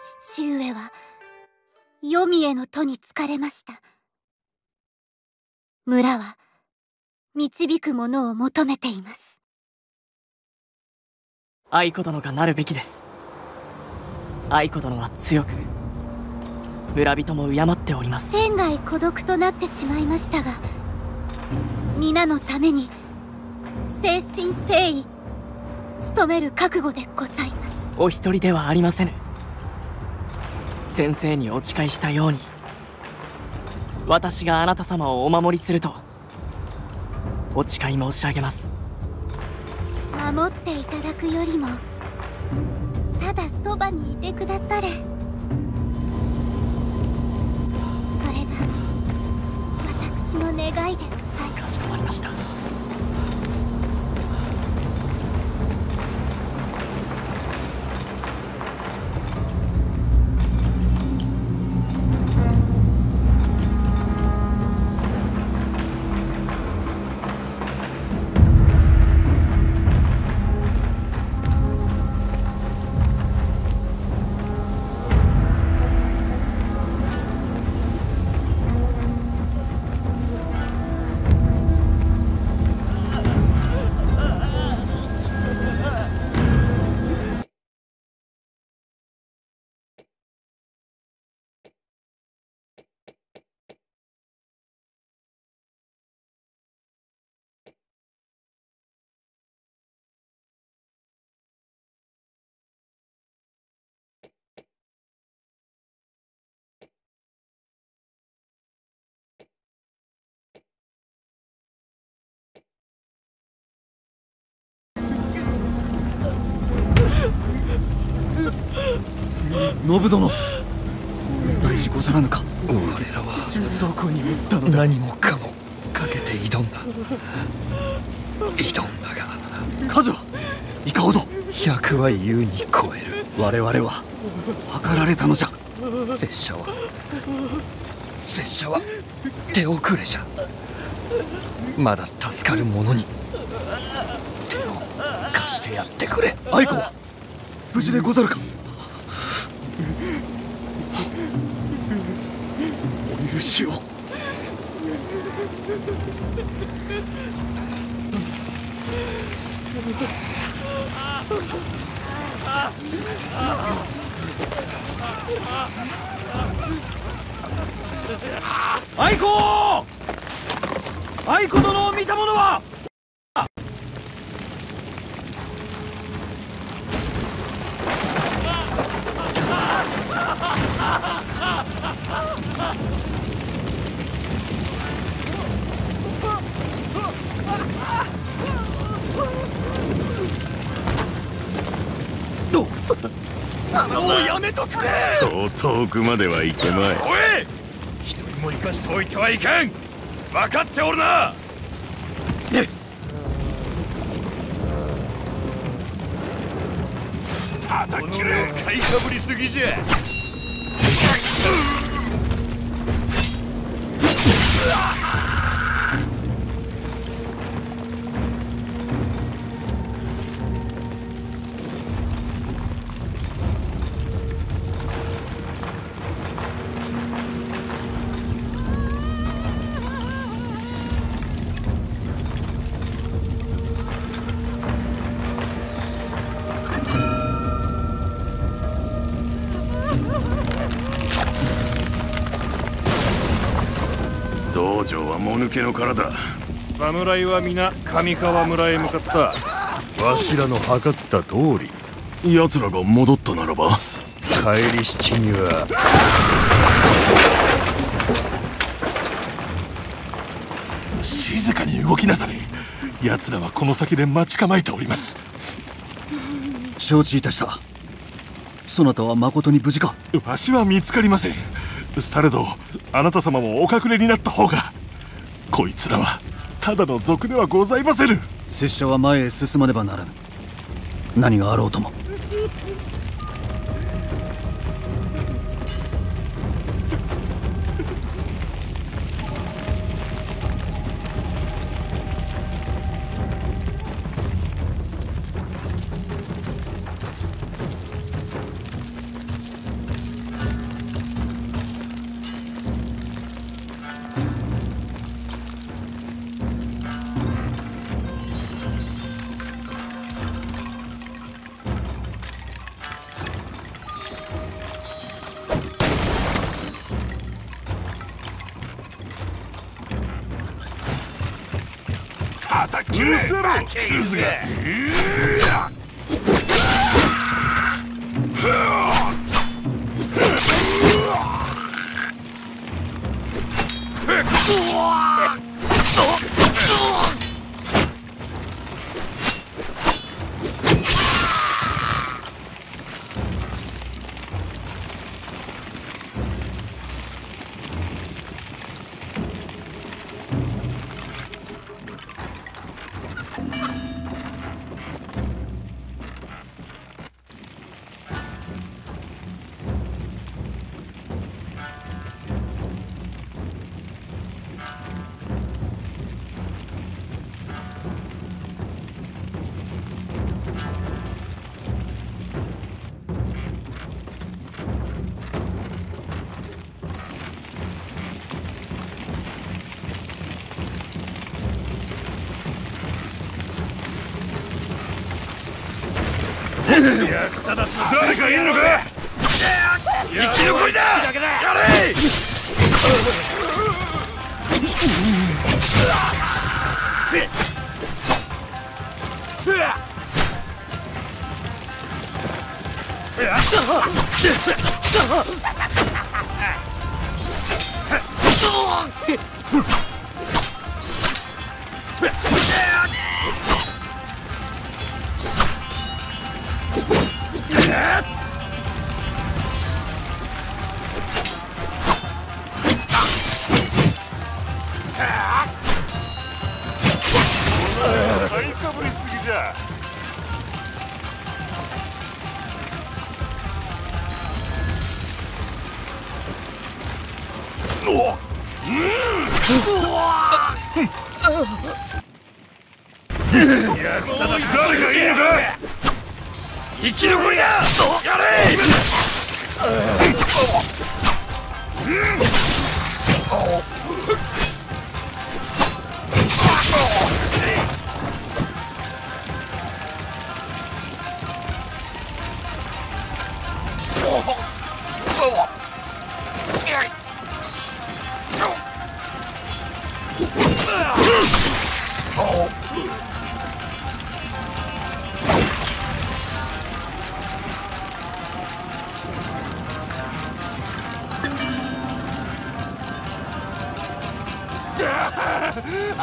父上は黄泉への戸に疲れました。村は導くものを求めています。愛子殿がなるべきです。愛子殿は強く村人も敬っております。天涯孤独となってしまいましたが皆のために誠心誠意努める覚悟でございます。お一人ではありませぬ先生にお誓いしたように。私があなた様をお守りするとお誓い申し上げます。守っていただくよりもただそばにいてくだされ。それが私の願いでございます。かしこまりました信殿。大事ござらぬか。我らはどこに打ったのだ。何もかも。かけて挑んだ。挑んだが。数はいかほど。100は優に超える。我々は計られたのじゃ。拙者は。拙者は手遅れじゃ。まだ助かる者に。手を貸してやってくれ。愛子は無事でござるか？しよう。愛子愛子殿を見た者は！そう遠くまでは行けまい。おい。一人も生かしておいてはいかん。分かっておるな。叩きれ買いかぶりすぎじゃ。道場はもぬけの殻だ侍は皆上川村へ向かった。わしらの計った通り。奴らが戻ったならば。帰り七には。静かに動きなされ。奴らはこの先で待ち構えております。承知いたした。そなたは誠に無事か？わしは見つかりません。されどあなた様もお隠れになった方がこいつらはただの賊ではございませぬ。拙者は前へ進まねばならぬ。何があろうとも。買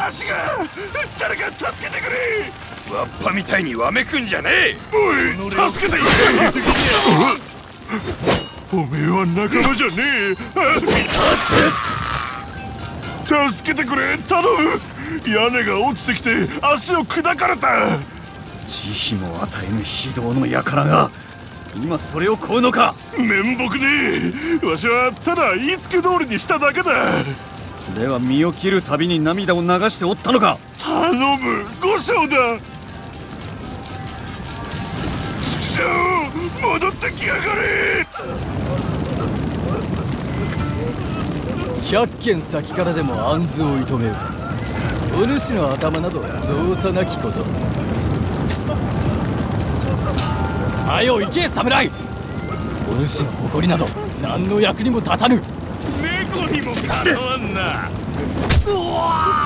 足が誰か助けてくれ。わっぱみたいにわめくんじゃねえ。おい助けてくれ おめえは仲間じゃねえ。助けてくれ頼む。屋根が落ちてきて足を砕かれた。慈悲も与えぬ非道の輩が今それを請うのか。面目ねえ。わしはただ言いつけ通りにしただけだ。では身を切るたびに涙を流しておったのか。頼む。五章だ。畜生戻ってきやがれ百軒先からでも暗図を射止めよお主の頭など造作なきこと。はよ行け侍！お主の誇りなど何の役にも立たぬ。猫にもかなわんな。馬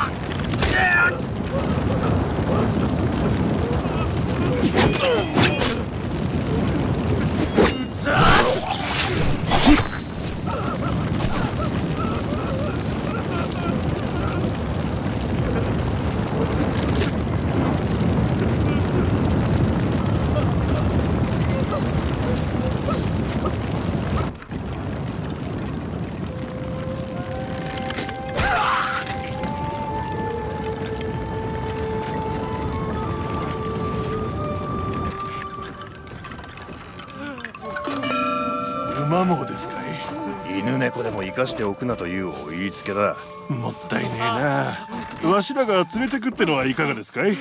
かしておくなというお言いつけだ。もったいねえな。わしらが連れてくってのはいかがですかい?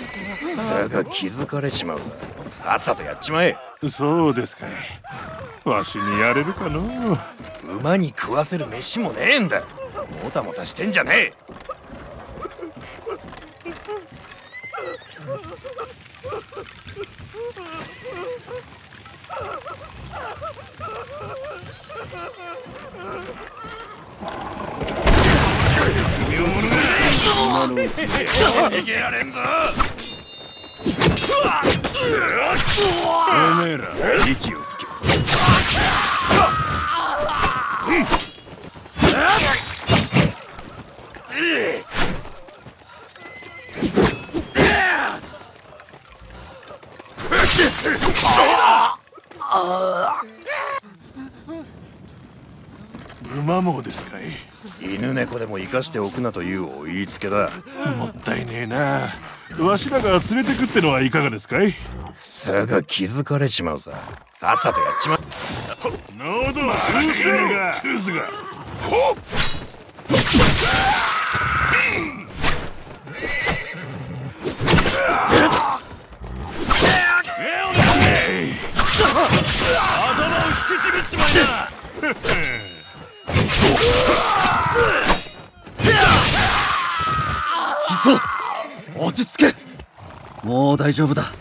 さが気づかれちまうさ。さっさとやっちまえ。そうですか。いわしにやれるかの?馬に食わせる飯もねえんだ。もたもたしてんじゃねえ逃げられんぞ。おめえら息をつけ。馬もですかい犬猫でも生かしておくなというお言いつけだいねえな。わしらが連れてくってのはいかがですかい？すぐ気づかれちまうさ。さっさとやっちまう。喉はクズがクズが。ほっ大丈夫だ。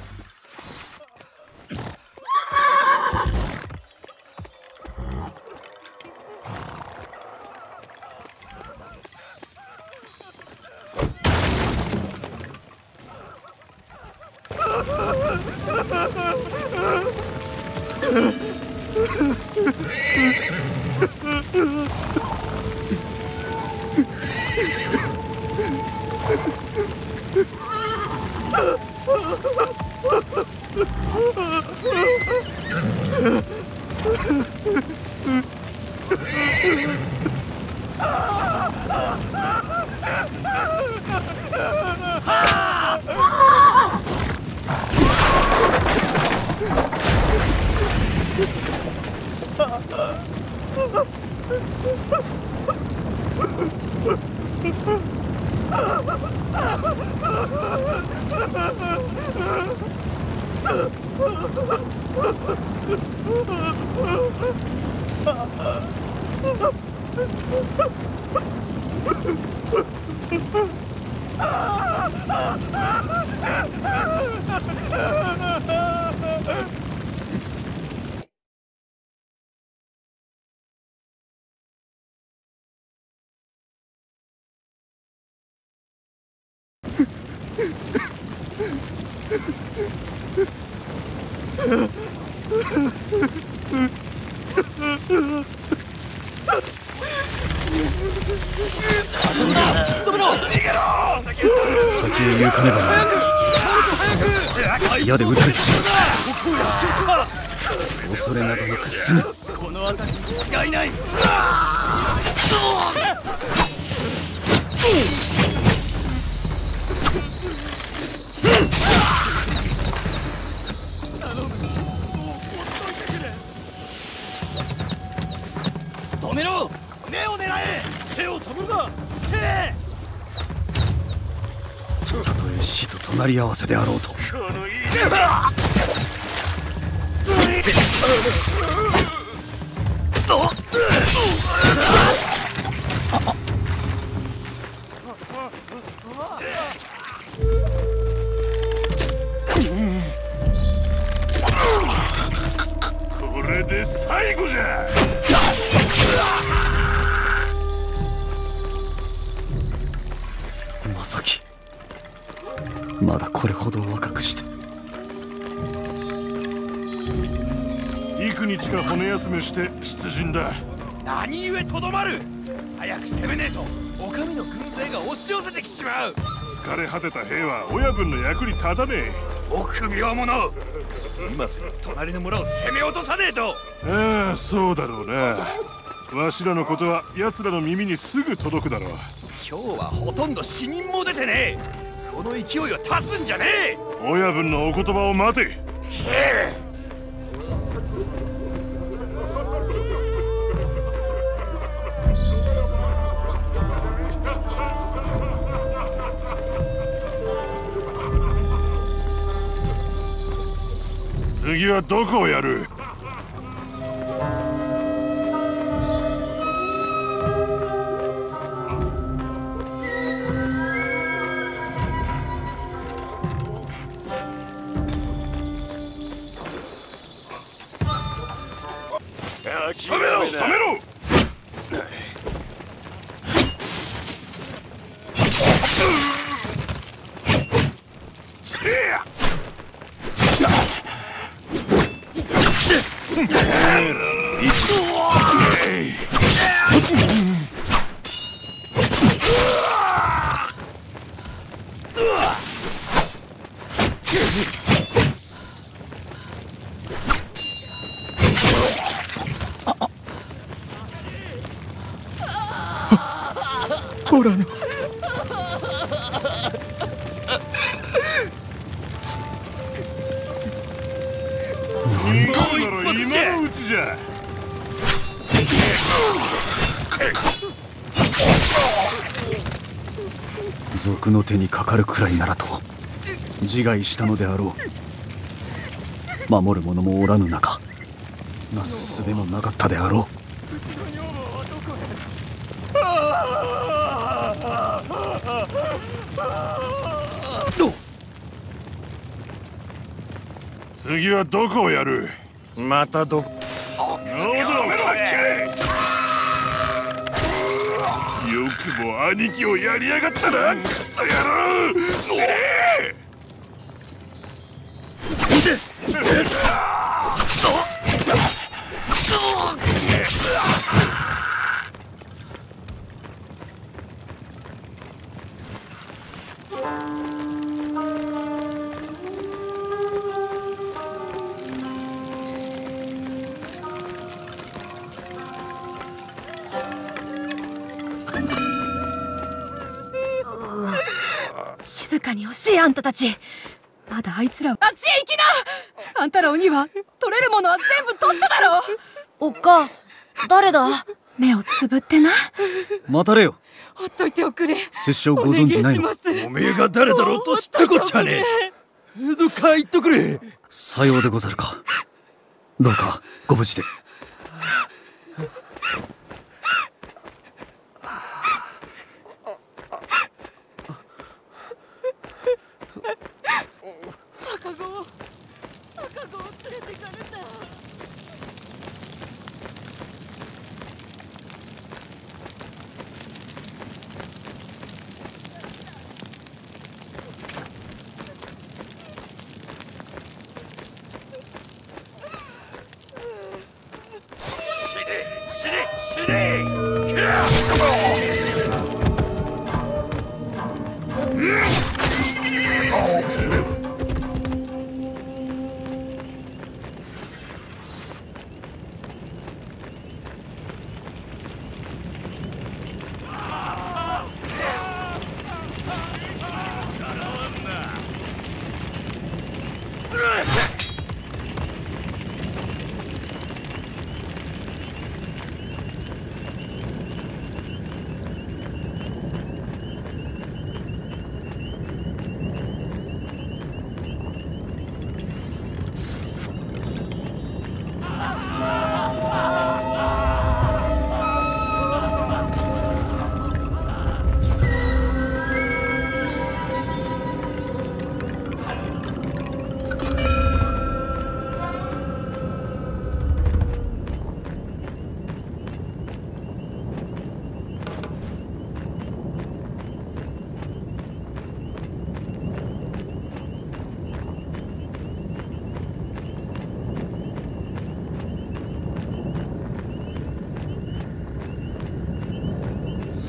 り合わせであろうと。れ果てた兵は親分の役に立たねえ。臆病者。今すぐ隣の村を攻め落とさねえと。ああそうだろうな。わしらのことは奴らの耳にすぐ届くだろう。今日はほとんど死人も出てねえ。この勢いは立つんじゃねえ。親分のお言葉を待て次はどこをやる？めろるくらいならと自害したのであろう。守る者もおらぬ中なす術もなかったであろ次はどこをやる？またどこ？よくも兄貴をやりやがったなクソ野あんたたち。まだあいつらあっちへ行きな。あんたら鬼は取れるものは全部取っただろおっか。誰だ？目をつぶってな。う待たれよ。ほっといておくれ。拙者をご存知ないの？おめえが誰だろうと知ったこっちゃねえ。どっか言っとくれ。さようでござるか。どうかご無事で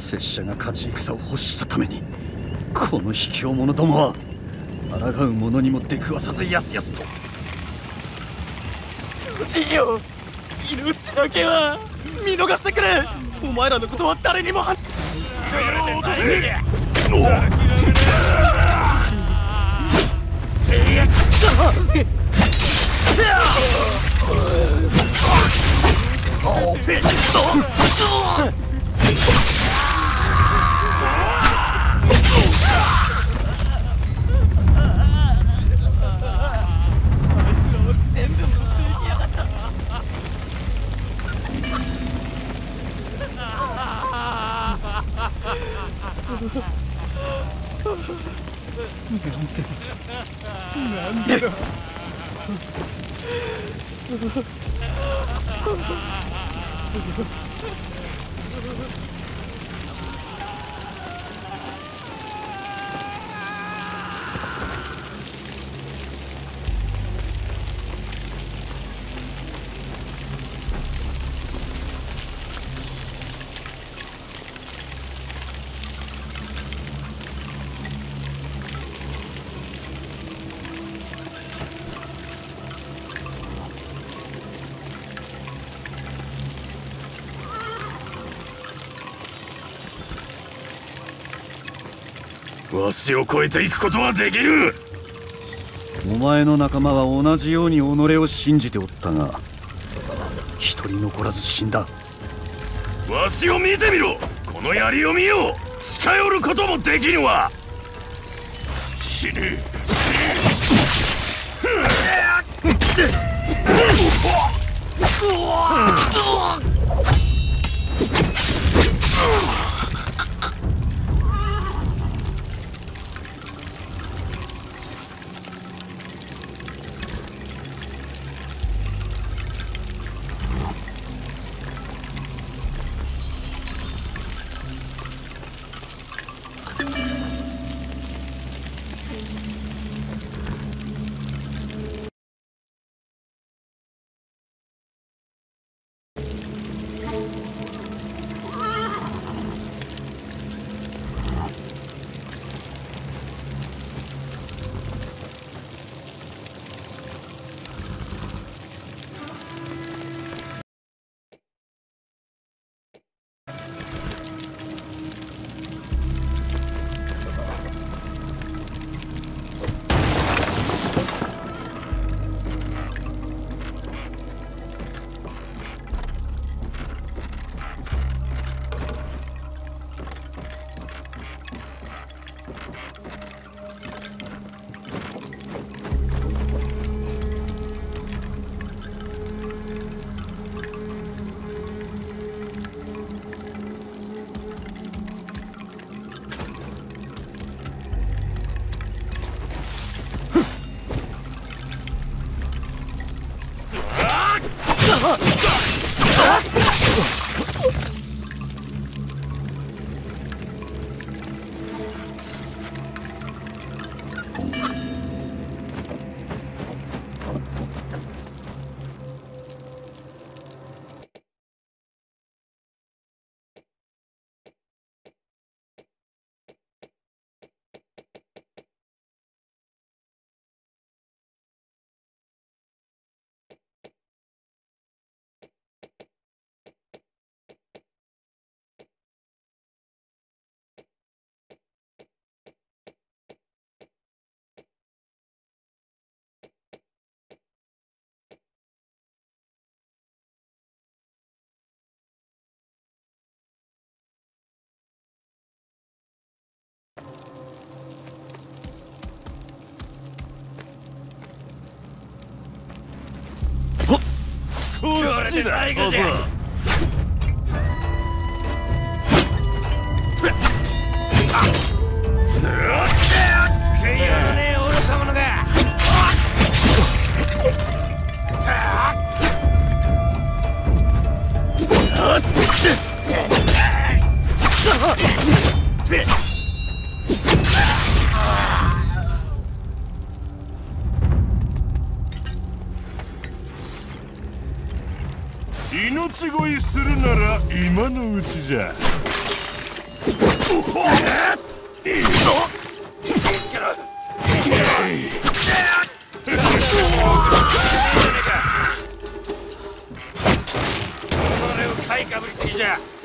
拙者が勝ち戦を欲したためにこの卑怯者どもは抗う者にも出くわさずやすやすと。不よ命だけは見逃してくれ。お前らのことは誰にもは制約だなんでだなんでだ Ha ha ha ha! わしを超えていくことはできる。お前の仲間は同じように己を信じておったが一人残らず死んだ。わしを見てみろ。この槍を見よう。近寄ることもできぬわ。死ぬこっちだ小僧ち乞いするなら今のうちじゃ。俺を買いかぶりすぎじゃ。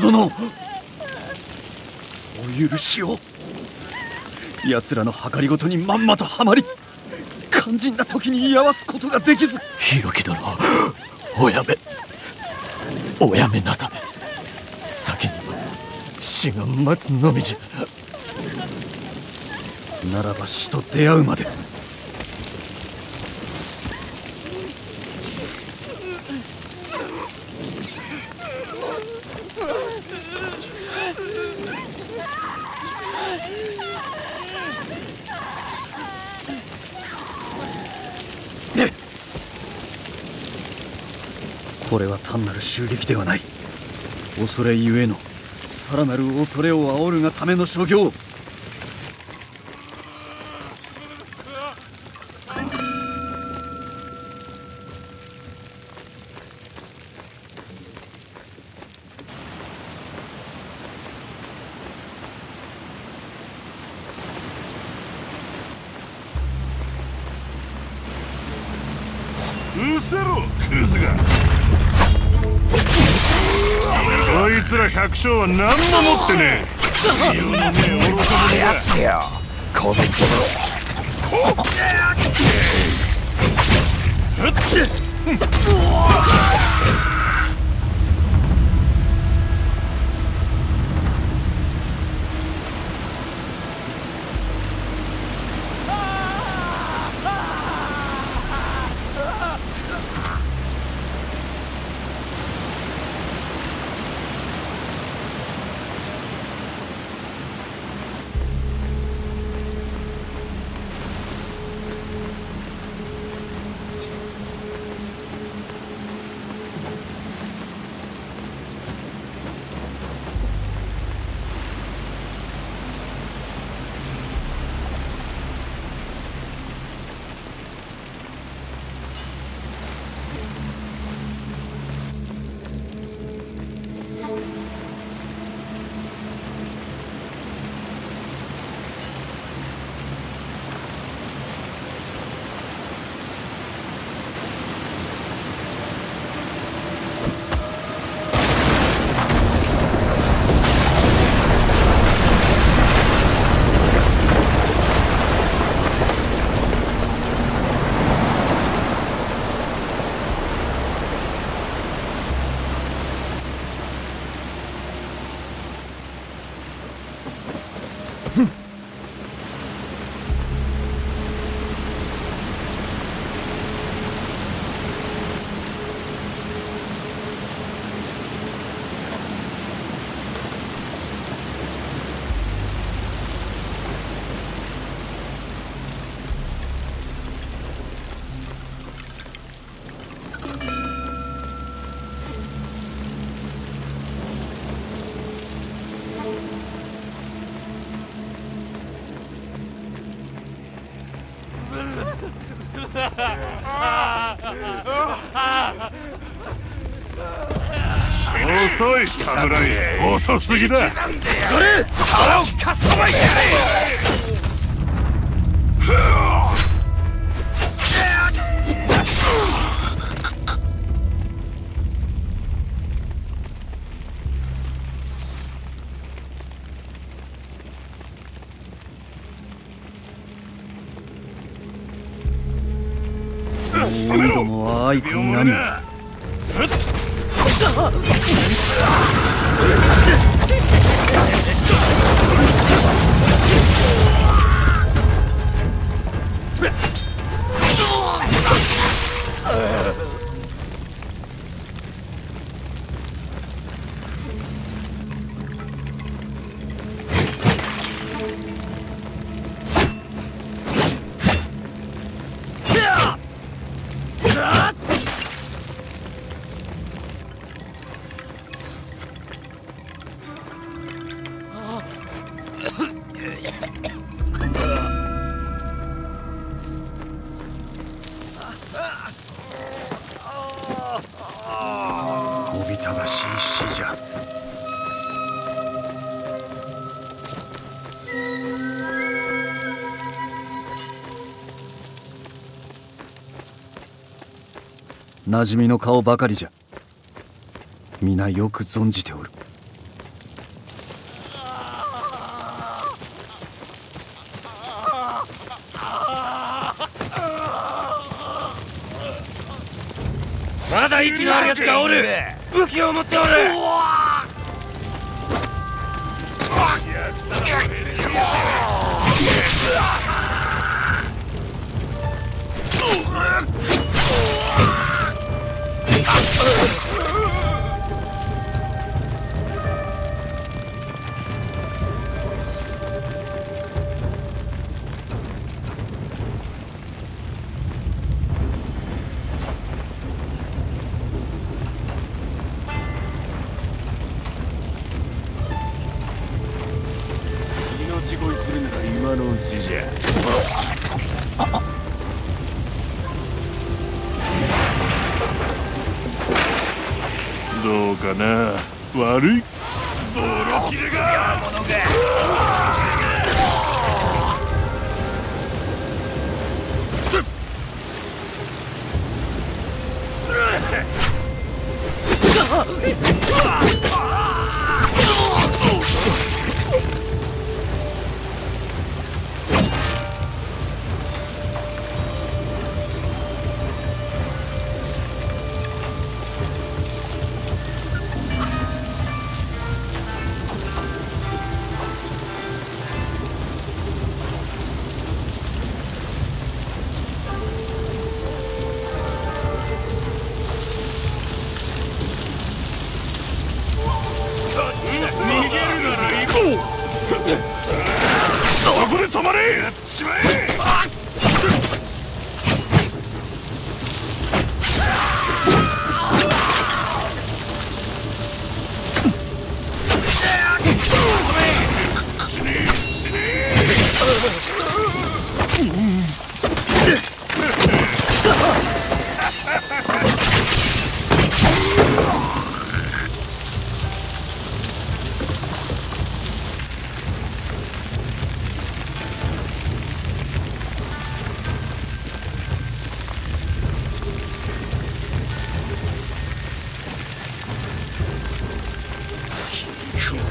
藤殿お許しを。奴らの計りごとにまんまとはまり肝心な時に居合わすことができず。弘樹殿おやめおやめなされ。先に死が待つのみじゃ。ならば死と出会うまでこれは単なる襲撃ではない。恐れゆえのさらなる恐れを煽るがための所業。つら百姓は何も持ってねえ。自由のねえ愚か者やつよ。小僧遅い侍。遅すぎだ。これ腹をかっさばいてやれ馴染みの顔ばかりじゃ。皆よく存じておる。まだ息のあるやつがおる。武器を持っておる。命 Uh -oh.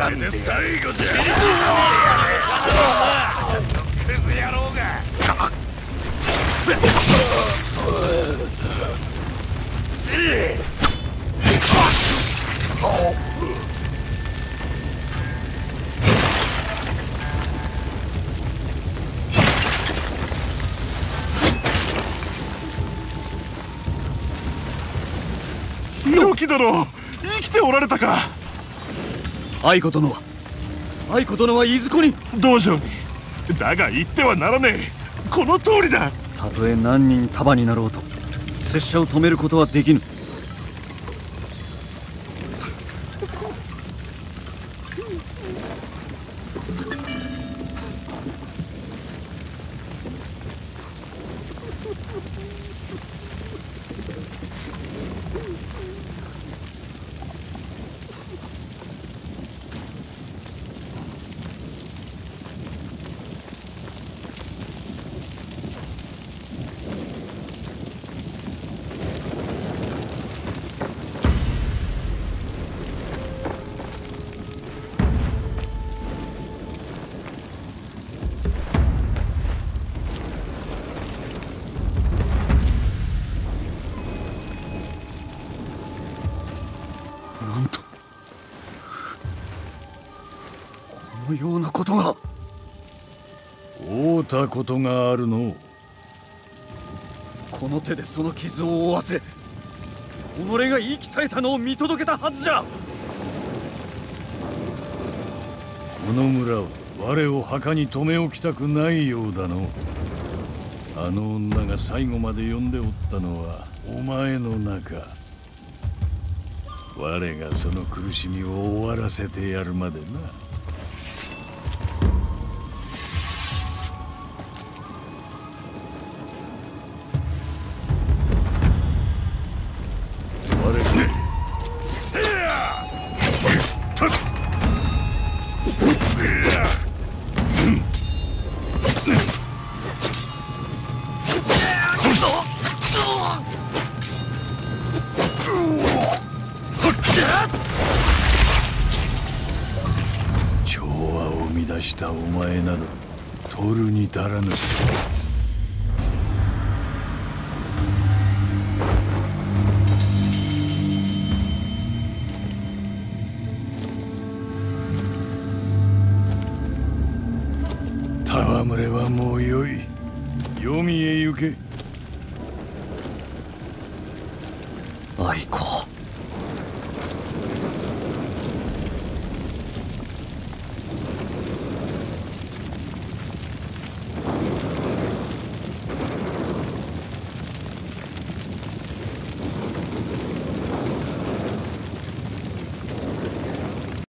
これで最後じゃクズ野郎がロキ殿生きておられたか。愛子殿は。愛子殿はいずこに。道場に。だが言ってはならねえ。この通りだ。たとえ何人束になろうと拙者を止めることはできぬのようなことが。会うたことがあるの。この手でその傷を負わせ己が言い鍛えたのを見届けたはずじゃ。この村は我を墓に留め置きたくないようだの。あの女が最後まで呼んでおったのはお前の中。我がその苦しみを終わらせてやるまでなる